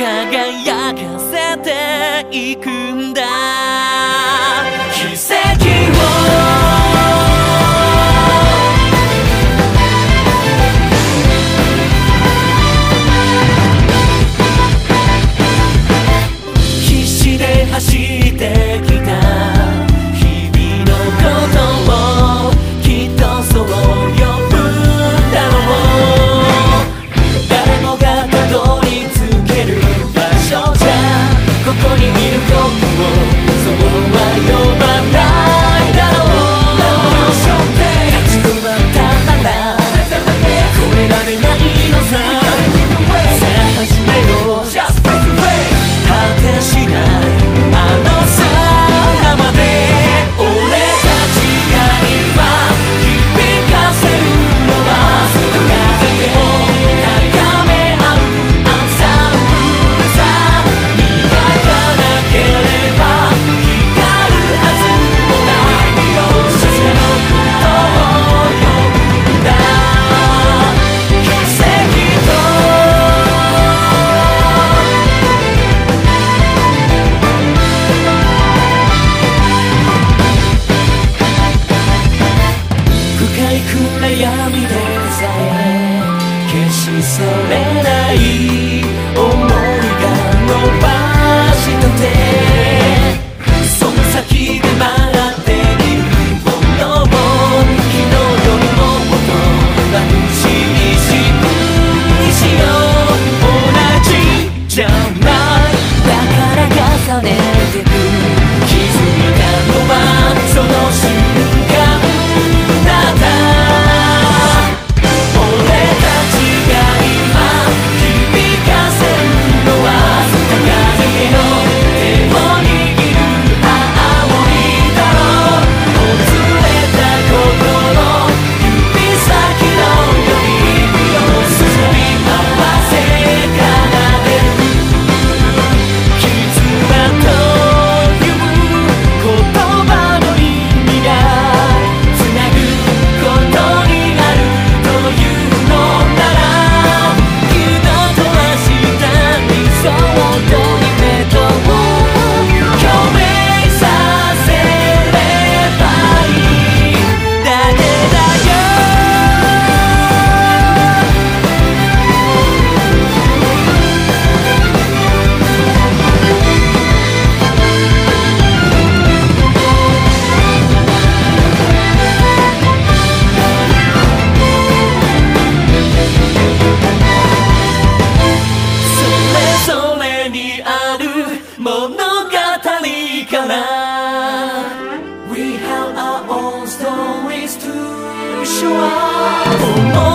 輝かせていくんだ。奇跡こにいるねてく。気づいたのはその瞬間 Chúa.